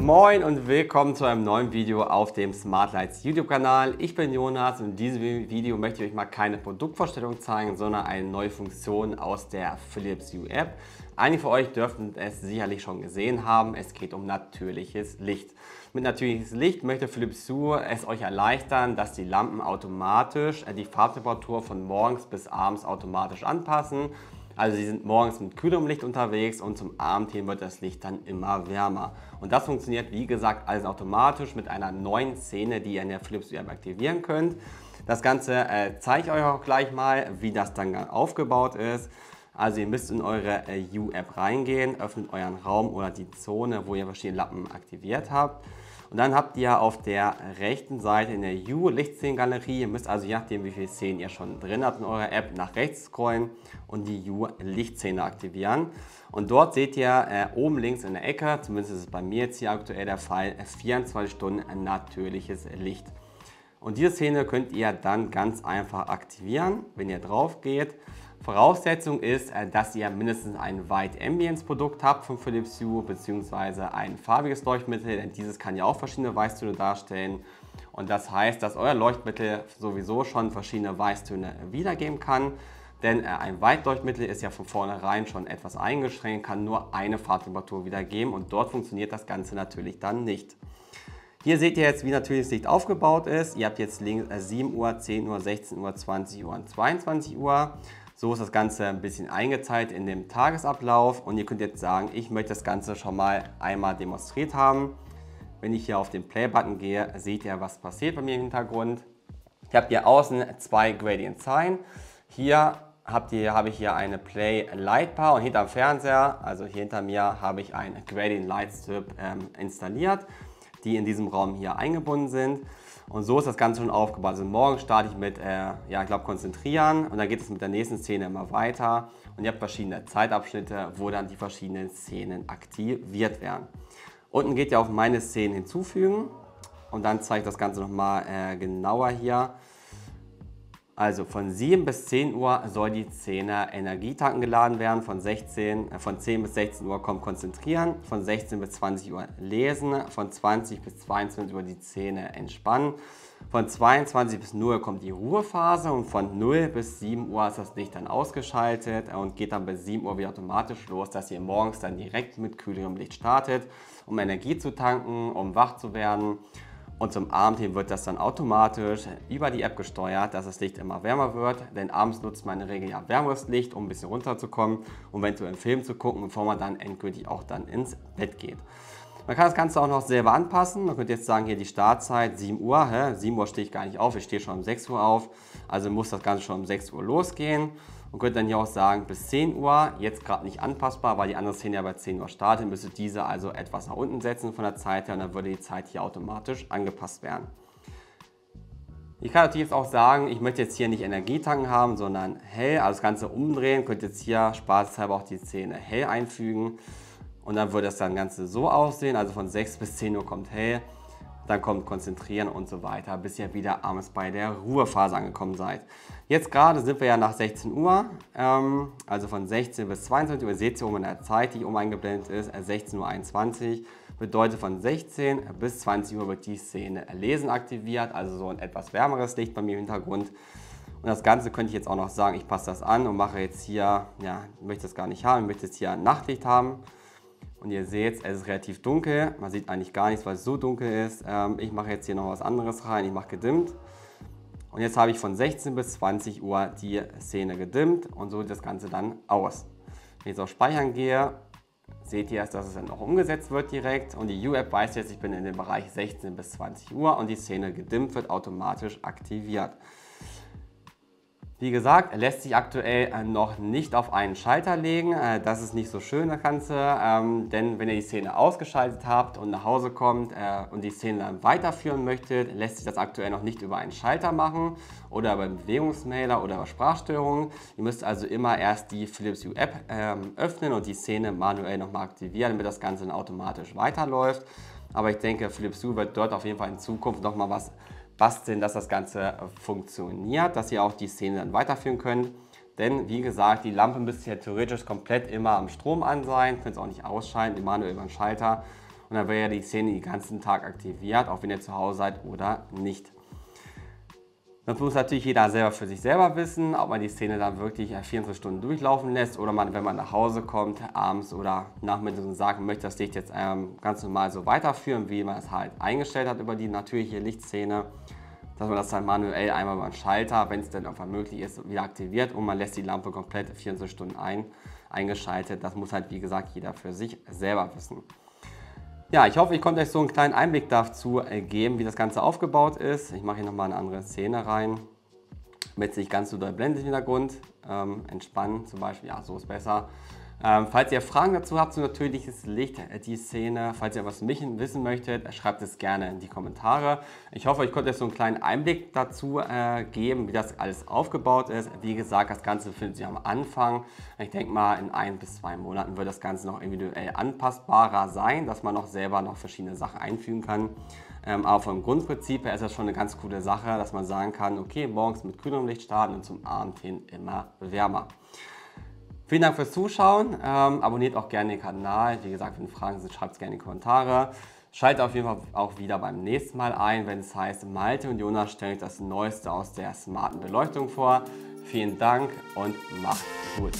Moin und willkommen zu einem neuen Video auf dem Smartlights YouTube Kanal. Ich bin Jonas und in diesem Video möchte ich euch mal keine Produktvorstellung zeigen, sondern eine neue Funktion aus der Philips Hue App. Einige von euch dürften es sicherlich schon gesehen haben, es geht um natürliches Licht. Mit natürliches Licht möchte Philips Hue es euch erleichtern, dass die Lampen automatisch die Farbtemperatur von morgens bis abends automatisch anpassen also sie sind morgens mit kühlerem Licht unterwegs und zum Abend hin wird das Licht dann immer wärmer. Und das funktioniert wie gesagt alles automatisch mit einer neuen Szene, die ihr in der Philips App aktivieren könnt. Das Ganze äh, zeige ich euch auch gleich mal, wie das dann aufgebaut ist. Also ihr müsst in eure äh, U-App reingehen, öffnet euren Raum oder die Zone, wo ihr verschiedene Lappen aktiviert habt. Und dann habt ihr auf der rechten Seite in der U-Lichtszenengalerie, ihr müsst also je nachdem wie viele Szenen ihr schon drin habt in eurer App, nach rechts scrollen und die U-Lichtszene aktivieren. Und dort seht ihr äh, oben links in der Ecke, zumindest ist es bei mir jetzt hier aktuell der Fall, 24 Stunden natürliches Licht. Und diese Szene könnt ihr dann ganz einfach aktivieren, wenn ihr drauf geht. Voraussetzung ist, äh, dass ihr mindestens ein White Ambience Produkt habt von Philips Hue bzw. ein farbiges Leuchtmittel, denn dieses kann ja auch verschiedene Weißtöne darstellen. Und das heißt, dass euer Leuchtmittel sowieso schon verschiedene Weißtöne wiedergeben kann. Denn äh, ein Weitleuchtmittel ist ja von vornherein schon etwas eingeschränkt, kann nur eine Farbtemperatur wiedergeben und dort funktioniert das Ganze natürlich dann nicht. Hier seht ihr jetzt, wie natürlich das Licht aufgebaut ist. Ihr habt jetzt links 7 äh, Uhr, 10 Uhr, 16 Uhr, 20 Uhr und 22 Uhr. So ist das Ganze ein bisschen eingeteilt in dem Tagesablauf und ihr könnt jetzt sagen, ich möchte das Ganze schon mal einmal demonstriert haben. Wenn ich hier auf den Play-Button gehe, seht ihr, was passiert bei mir im Hintergrund. Ich habe hier außen zwei Gradient Sign. Hier habt ihr, habe ich hier eine Play Light Bar und hinter dem Fernseher, also hier hinter mir, habe ich ein Gradient Light Strip ähm, installiert, die in diesem Raum hier eingebunden sind. Und so ist das Ganze schon aufgebaut. Also morgen starte ich mit, äh, ja, ich glaube, konzentrieren und dann geht es mit der nächsten Szene immer weiter. Und ihr habt verschiedene Zeitabschnitte, wo dann die verschiedenen Szenen aktiviert werden. Unten geht ihr auf meine Szenen hinzufügen und dann zeige ich das Ganze nochmal äh, genauer hier. Also von 7 bis 10 Uhr soll die Szene Energietanken geladen werden. Von, 16, äh, von 10 bis 16 Uhr kommt Konzentrieren. Von 16 bis 20 Uhr Lesen. Von 20 bis 22 Uhr die Szene Entspannen. Von 22 bis 0 kommt die Ruhephase und von 0 bis 7 Uhr ist das Licht dann ausgeschaltet und geht dann bis 7 Uhr wieder automatisch los, dass ihr morgens dann direkt mit kühlerem Licht startet, um Energie zu tanken, um wach zu werden. Und zum Abend hin wird das dann automatisch über die App gesteuert, dass das Licht immer wärmer wird. Denn abends nutzt man in der Regel ja wärmeres Licht, um ein bisschen runterzukommen und eventuell einen Film zu gucken, bevor man dann endgültig auch dann ins Bett geht. Man kann das Ganze auch noch selber anpassen. Man könnte jetzt sagen, hier die Startzeit 7 Uhr. Hä? 7 Uhr stehe ich gar nicht auf, ich stehe schon um 6 Uhr auf. Also muss das Ganze schon um 6 Uhr losgehen und könnt dann hier auch sagen, bis 10 Uhr, jetzt gerade nicht anpassbar, weil die andere Szene ja bei 10 Uhr startet, müsstet diese also etwas nach unten setzen von der Zeit her und dann würde die Zeit hier automatisch angepasst werden. Ich kann natürlich jetzt auch sagen, ich möchte jetzt hier nicht Energietanken haben, sondern hell, also das Ganze umdrehen, könnt jetzt hier spaßeshalber auch die Szene hell einfügen und dann würde das dann Ganze so aussehen, also von 6 bis 10 Uhr kommt hell, dann kommt Konzentrieren und so weiter, bis ihr wieder abends bei der Ruhephase angekommen seid. Jetzt gerade sind wir ja nach 16 Uhr, ähm, also von 16 bis 22 Uhr. Ihr seht hier oben in der Zeit, die oben eingeblendet ist, 16.21 äh, Uhr. Bedeutet von 16 bis 20 Uhr wird die Szene Lesen aktiviert, also so ein etwas wärmeres Licht bei mir im Hintergrund. Und das Ganze könnte ich jetzt auch noch sagen, ich passe das an und mache jetzt hier, ja, ich möchte das gar nicht haben, möchte jetzt hier Nachtlicht haben. Und ihr seht, es ist relativ dunkel. Man sieht eigentlich gar nichts, weil es so dunkel ist. Ähm, ich mache jetzt hier noch was anderes rein. Ich mache gedimmt. Und jetzt habe ich von 16 bis 20 Uhr die Szene gedimmt und so sieht das Ganze dann aus. Wenn ich jetzt auf Speichern gehe, seht ihr erst, dass es dann auch umgesetzt wird direkt. Und die U-App weiß jetzt, ich bin in dem Bereich 16 bis 20 Uhr und die Szene gedimmt wird automatisch aktiviert. Wie gesagt, lässt sich aktuell äh, noch nicht auf einen Schalter legen. Äh, das ist nicht so schön, das Ganze, ähm, denn wenn ihr die Szene ausgeschaltet habt und nach Hause kommt äh, und die Szene dann weiterführen möchtet, lässt sich das aktuell noch nicht über einen Schalter machen oder über einen Bewegungsmailer oder über Sprachstörungen. Ihr müsst also immer erst die Philips Hue App ähm, öffnen und die Szene manuell nochmal aktivieren, damit das Ganze dann automatisch weiterläuft. Aber ich denke, Philips Hue wird dort auf jeden Fall in Zukunft nochmal was basteln, dass das Ganze funktioniert, dass ihr auch die Szene dann weiterführen könnt. Denn wie gesagt, die Lampe müsste ja theoretisch komplett immer am Strom an sein, könnt es auch nicht ausschalten, manuell über den Schalter. und dann wäre ja die Szene den ganzen Tag aktiviert, auch wenn ihr zu Hause seid oder nicht. Das muss natürlich jeder selber für sich selber wissen, ob man die Szene dann wirklich 24 Stunden durchlaufen lässt oder man, wenn man nach Hause kommt, abends oder nachmittags und sagt, möchte das Licht jetzt ähm, ganz normal so weiterführen, wie man es halt eingestellt hat über die natürliche Lichtszene, dass man das dann manuell einmal beim Schalter, wenn es dann einfach möglich ist, wieder aktiviert und man lässt die Lampe komplett 24 Stunden ein, eingeschaltet. Das muss halt, wie gesagt, jeder für sich selber wissen. Ja, ich hoffe, ich konnte euch so einen kleinen Einblick dazu äh, geben, wie das Ganze aufgebaut ist. Ich mache hier nochmal eine andere Szene rein, damit es nicht ganz so doll blendet im Hintergrund. Ähm, entspannen zum Beispiel, ja, so ist besser. Ähm, falls ihr Fragen dazu habt, so natürlich ist Licht die Szene. Falls ihr was mich wissen möchtet, schreibt es gerne in die Kommentare. Ich hoffe, ich konnte euch so einen kleinen Einblick dazu äh, geben, wie das alles aufgebaut ist. Wie gesagt, das Ganze befindet sich am Anfang. Ich denke mal, in ein bis zwei Monaten wird das Ganze noch individuell anpassbarer sein, dass man noch selber noch verschiedene Sachen einfügen kann. Ähm, aber vom Grundprinzip her ist das schon eine ganz coole Sache, dass man sagen kann, okay, morgens mit grünem Licht starten und zum Abend hin immer wärmer. Vielen Dank fürs Zuschauen. Ähm, abonniert auch gerne den Kanal. Wie gesagt, wenn Fragen sind, schreibt es gerne in die Kommentare. Schaltet auf jeden Fall auch wieder beim nächsten Mal ein, wenn es heißt, Malte und Jonas stellen das Neueste aus der smarten Beleuchtung vor. Vielen Dank und macht gut.